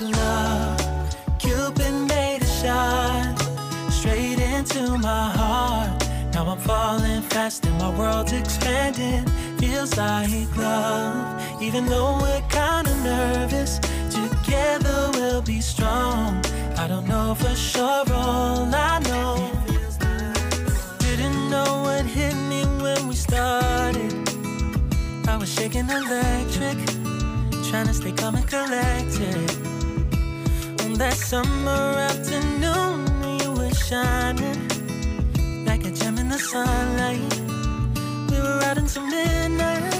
Love. Cupid made a shot straight into my heart. Now I'm falling fast and my world's expanding. Feels like love. Even though we're kinda nervous, together we'll be strong. I don't know for sure, all I know. Didn't know what hit me when we started. I was shaking electric, trying to stay calm and collected. That summer afternoon, you were shining like a gem in the sunlight. We were out until midnight,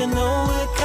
Even though we're